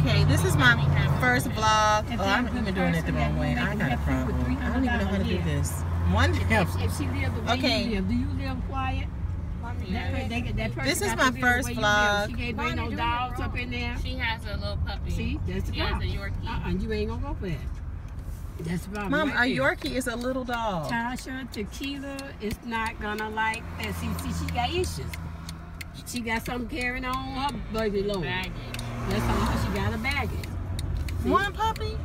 Okay, this is my first vlog. Oh, I'm even doing it the wrong way. I got a problem. I don't even know how to do this. One day. if she live the way Okay. you live, do you live quiet? That, that person This is my to live the first vlog. She can't bring no dogs up in there. She has a little puppy. See, that's the She has a problem. Yorkie. Uh-uh, you ain't gonna go for that. That's the problem. Mom, a right there. Yorkie is a little dog. Tasha, tequila is not gonna like that. See, see, she got issues. She got something carrying on her baby load. Baggage. That's all she got a baggage. See? One puppy?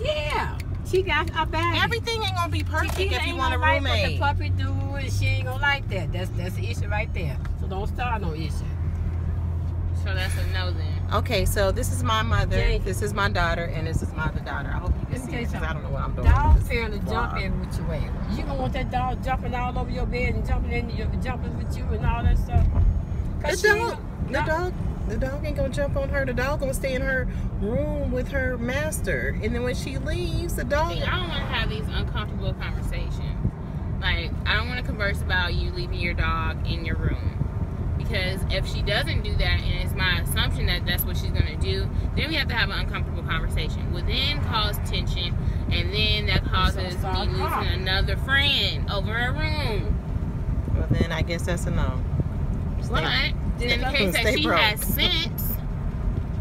Yeah, she got a baggage. Everything ain't gonna be perfect Tequila if you want a gonna like roommate. What the puppy do, and she ain't gonna like that. That's that's the issue right there. So don't start no issue. So that's a no then. Okay, so this is my mother, Jay. this is my daughter, and this is my other daughter. I hope you can Let me see tell it because I don't know what I'm doing. Dog with this fearing to jump in with you. way. You gonna want that dog jumping all over your bed and jumping in, your, jumping with you and all that stuff. The 'Cause she dog, the dog, the dog ain't gonna jump on her. The dog gonna stay in her room with her master, and then when she leaves, the dog. See, I don't want to have these uncomfortable conversations. Like, I don't want to converse about you leaving your dog in your room. Because if she doesn't do that, and it's my assumption that that's what she's going to do, then we have to have an uncomfortable conversation. Will then cause tension, and then that causes So me losing talking. another friend over a room. Well, then I guess that's a no. But Then in the case that she broke. has sense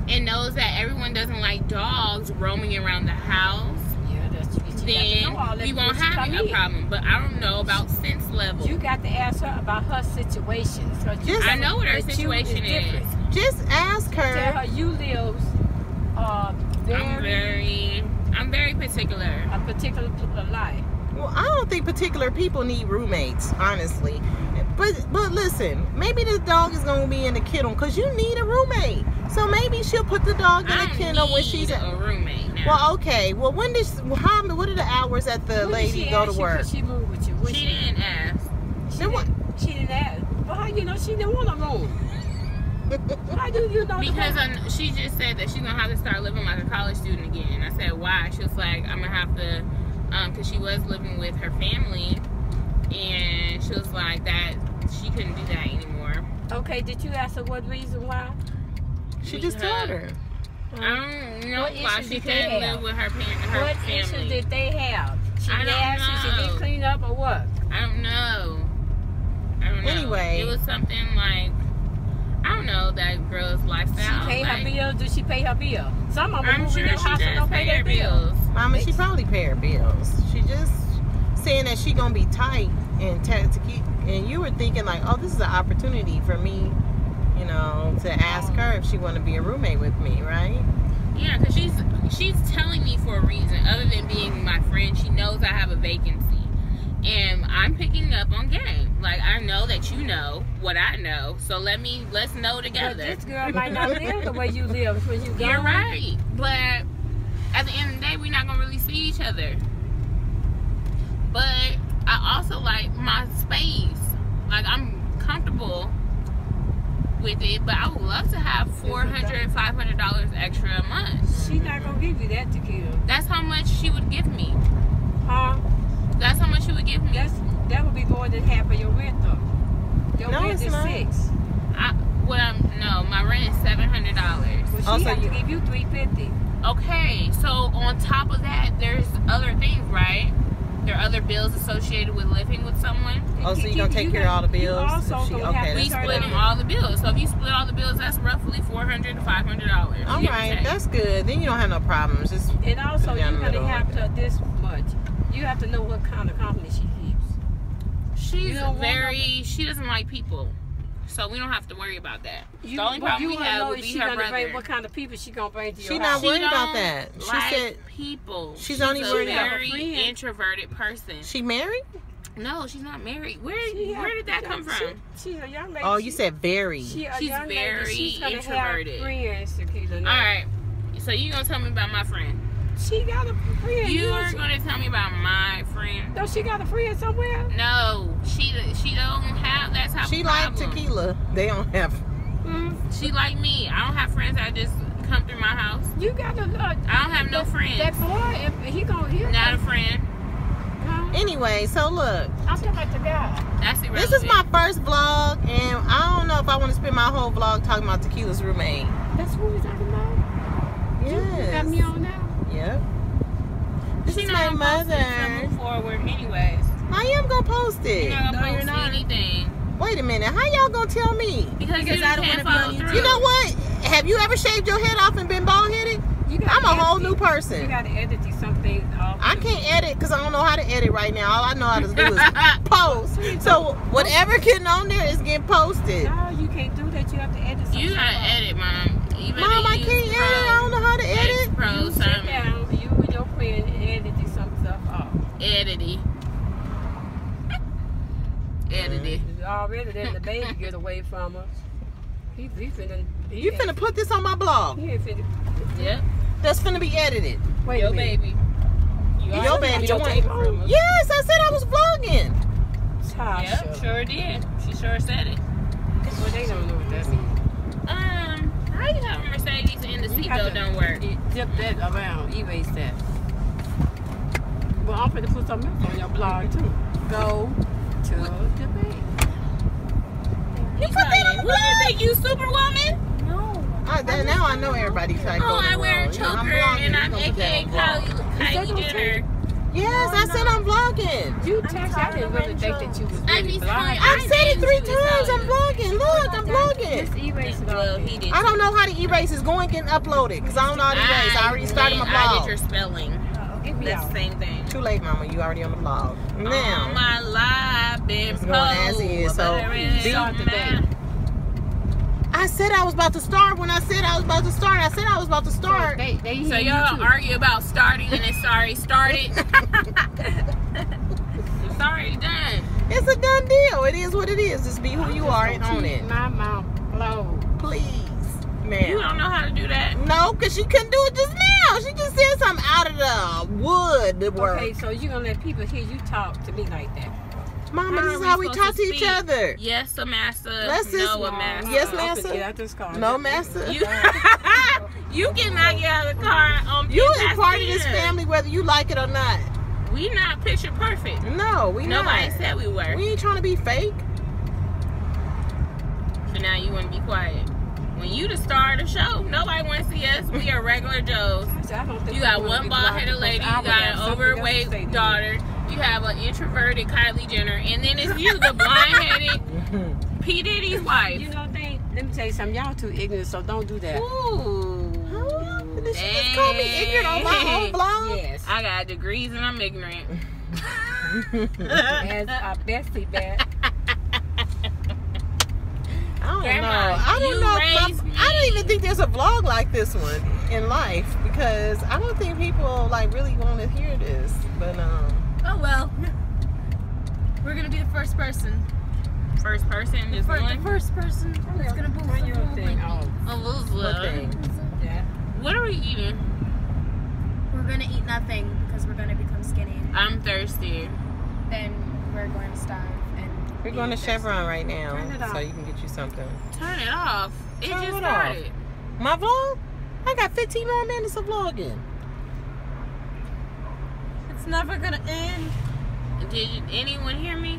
and knows that everyone doesn't like dogs roaming around the house, Yeah, that's she then got to know all that we won't have a in. problem. But I don't know about sense level. You got to ask her about her situation. So Just- I know what her situation is. different. Just ask her. Tell her. her you live uh, very, I'm very, I'm very particular. a particular pl- life. Well, I don't think particular people need roommates, honestly. But but listen, maybe the dog is gonna be in the kennel because you need a roommate. So maybe she'll put the dog in I the kennel when she's at. a roommate now. Well, okay. Well, when does how? What are the hours that the When did lady she go ask to work? could She moved with you. When she didn't ask. She Then what- didn't, she didn't ask. Well, how you know she didn't want to room? Why do you know? the Because room? I, she just said that she's gonna have to start living like a college student again. I said why? She was like, I'm gonna have to, um, because she was living with her family, and she was like that she couldn't do that anymore. okay, did you ask her what reason why? She We just told her. I don't know What why issues she did they couldn't have? live with her parents. her what family. issues did they have? She I don't nasty, she know. didn't clean up or what? I don't know. I don't know. Anyway. it was something like I don't know that girl's lifestyle. She pay like, her bills. Do she pay her bill? Some of them I'm sure in she their house and does don't pay pay her their bills. bills. Mama, she probably pay her bills. She just saying that she gonna be tight and te- to keep. And you were thinking like, oh, this is an opportunity for me, you know, to ask her if she want to be a roommate with me, right? Yeah, because she's she's telling me for a reason other than being my friend. She knows I have a vacancy, and I'm picking up on game. Like I know that you know what I know, so let me let's know But together. this girl might not live the way you live when you go. You're right, but at the end of the day, we're not gonna really see each other. But I also like my space. Like I'm comfortable with it, but I would love to have 400 500 dollars extra a month. She not gonna give you that to tequila. That's how much she would give me. Huh? That's how much she would give me. That's that would be more than half of your rent though. Your No, rent it's is not. six. I, well, I'm, no, my rent is seven hundred dollars. Well, she also, have to give you three fifty. Okay, so on top of that, there's other things, right? There are other bills associated with living with someone. Oh, so you don't take care of all the bills? You also she- okay, We that's split them all the bills. So if you split all the bills, that's roughly four hundred to five hundred dollars. All right, that's good. Then you don't have no problems. Just And also, you're down gonna have like to this much. You have to know what kind of company she keeps. she's you don't very. She doesn't like people, so we don't have to worry about that. You, the only problem you we have know would is be she her gonna brother. bring what kind of people she gonna bring to your She house. not She worried about that. She like said people. she's only a worried about- very friend. introverted person. she married. No, she's not married. Where She where have- did that come she- from? she's a young lady. Oh, you said very. she a She's young lady. very She's gonna introverted. Have friends, Tequila. All now. So you gonna tell me about my friend? She got a friend. You are she- gonna tell me about my friend? No, she got a friend somewhere. No, she she don't have that type She of like problem. tequila. They don't have. Hmm? She like me. I don't have friends that just come through my house. You got a. Uh, I don't have no friends. That boy, if he gonna hear. Not a friend. Huh? Anyway, so look, I'm talking about the guy. That's irrelevant. this is my first vlog, and I don't know if I want to spend my whole vlog talking about tequila's roommate. That's what we're talking about. You got me Yes. on now. Yep. This She's is not my gonna post it to mother. move forward anyways. I am gonna post You're it. not gonna you're post not. anything. Wait a minute. How y'all gonna tell me? Because, Because you I don't wanna be follow on through. YouTube. You know what? Have you ever shaved your head off and been bald headed? I'm a whole new person. You gotta edit these some things off. I can't edit because I don't know how to edit right now. All I know how to do is post. So whatever getting on there is getting posted. No, you can't do that. You have to edit some You gotta off. edit, mom. You better Mom, I can't edit. I don't know how to edit. Pro You sit down, you and your friend edit some stuff off. Edity. Edity. Already letting the baby get away from us. He, he finna. He You finna put this on my blog. He ain't finna. Yep. That's finna be edited. Wait Your a baby. You Your baby, got the your one- baby from. Yes, I said I was vlogging. Tasha. Yep, sure did. She sure said it. Well, they don't know what that means. Um, how you have a Mercedes and the seatbelt don't work? Dip that around, erase that. Well, I'm finna put something else on your blog too. Go to the bank. You put that on the What you blog? think you superwoman? No. I, that, now I know everybody's like, Oh, I wear a choker and I'm AKA Kylie, that Kylie okay? Jenner. Yes, I said I'm vlogging. You I'm text. I didn't of really think that you was I really be blind. I I've said it three didn't do this times. I'm vlogging. Look, I'm vlogging. Just erase it Well, off. he did. I don't know how to erase. It's going and upload it because I don't know how to erase. I already started my I did your blog. spelling. Get me That's out. the same thing. Too late, mama. You already on the blog. All Now, my life been It's going as is, so but it really be- today. I said I was about to start. When I said I was about to start, I said I was about to start. They, they So you y'all argue about starting and it's already started. it's already done. It's a done deal. It is what it is. Just be who you are and own it. My mouth blow. Please, man. You don't know how to do that. No, because she couldn't do it just now. She just said something out of the wood work. Okay, so you gonna let people hear you talk to me like that? Mama, How this is we how we talk to to each other. Yes, a master. Let's no, just- a master. Yes, I'm ma'am, finna sir. Get out this car. No, master. You, you cannot get out of the car on You Fifth is part of this family whether you like it or not. We not picture perfect. No, we Nobody not. said we were. We ain't trying to be fake. So now you want to be quiet. When you the star of the show, nobody want to see us. We are regular Joes. I don't think You got one be bald blind headed lady. You got an something else to say overweight daughter. You have an introverted Kylie Jenner, and then it's you, the blind headed P Diddy's wife. You know, they, let me tell you something. Y'all too ignorant, so don't do that. Ooh. Huh? Did she just call me ignorant on my own blog? Yes. I got degrees and I'm ignorant. As a bestie bet. I don't Grandma, know. I don't you know. if my- I don't even think there's a vlog like this one in life because I don't think people like really want to hear this. But um, Oh well. We're gonna be the first person. First person The, is fir- the first person that's gonna move Turn the thing with A what thing? Yeah. What are we eating? We're gonna eat nothing because we're gonna become skinny. I'm thirsty. Then we're going to starve and We're going to Chevron right now, Turn it so you can get you something. Turn it off. It Turn just it off. started. My vlog? I got 15 more minutes of vlogging. It's never gonna end. Did anyone hear me?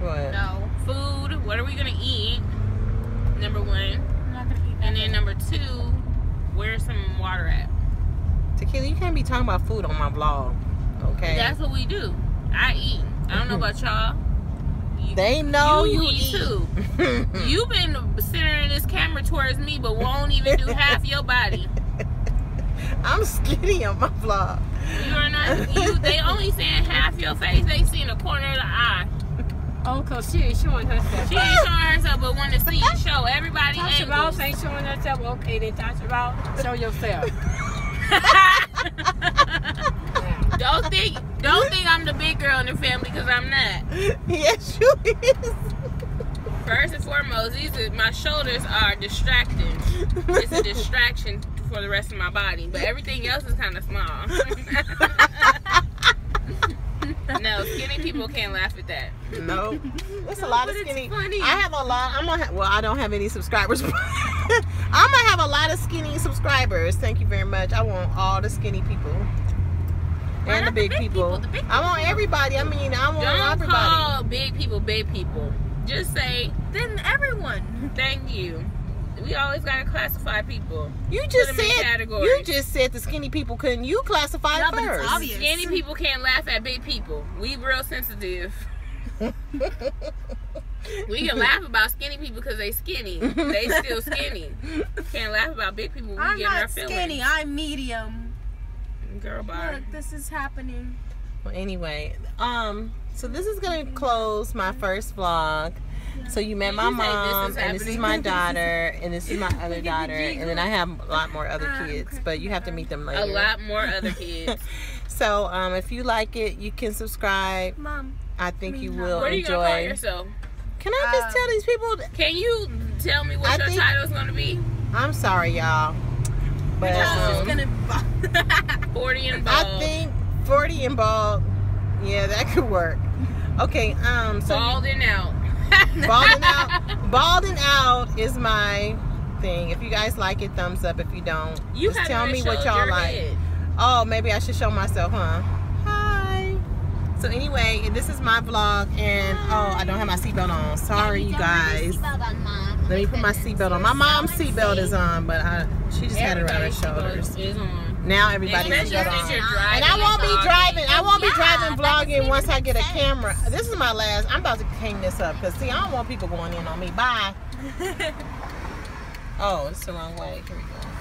What? No, Food. What are we gonna eat? Number one, I'm not gonna eat and then number two, where's some water at? Tequila, you can't be talking about food on my vlog. Okay? That's what we do. I eat. I don't know mm-hmm. about y'all. You, they know you you, eat eat. too. You've been centering this camera towards me, but won't even do half your body. I'm skinny on my vlog. You are not. You. They only seeing half your face. They seeing a corner of the eye. Oh, cause she ain't showing herself. She ain't showing herself, but want to see show everybody Tasha Ross angles. ain't showing herself. Okay, then Tasha Ross, show yourself. Don't think. Don't think I'm the big girl in the family because I'm not. yes, you is. First and foremost, these are, my shoulders are distracting. It's a distraction for the rest of my body, but everything else is kind of small. no, skinny people can't laugh at that. No, that's a lot of skinny. funny. I have a lot. I'm gonna. Well, I don't have any subscribers. I'm gonna have a lot of skinny subscribers. Thank you very much. I want all the skinny people and the not big, people. The big I want everybody. I mean, I want Don't everybody. call big people big people. Just say Then everyone. thank you. We always gotta classify people. You just said you just said the skinny people couldn't you classify No, but it's first. obvious. Skinny people can't laugh at big people. We real sensitive. We can laugh about skinny people because they skinny. They still skinny. Can't laugh about big people. We I'm get in our not feelings. skinny. I'm medium. Girl, bye. Look, this is happening. Well, anyway, um, so this is gonna close my first vlog. So you met my you say this mom, and this is my daughter, and this is my other daughter, and then I have a lot more other Ah, kids, but you have to meet them later. A lot more other kids. So um, if you like it, you can subscribe. Mom. I think you Me will What are you gonna call yourself? Can I just Um, tell these people? Can you tell me what I your think- title's gonna be? I'm sorry, y'all, but Charles um, is gonna. 40 and bald. I think 40 and bald. Yeah, that could work. Okay, um, so Balding out. balding out balding out is my thing if you guys like it thumbs up if you don't You just tell me what y'all like head. oh maybe i should show myself huh hi so anyway this is my vlog and oh i don't have my seatbelt on sorry you guys let me put my seatbelt on my mom's seatbelt is on but I, she just had it around her shoulders is on. Now everybody on driving and I won't be driving. I won't be driving vlogging once I get a camera. This is my last. I'm about to hang this up because see, I don't want people going in on me. Bye. oh, it's the wrong way. Here we go.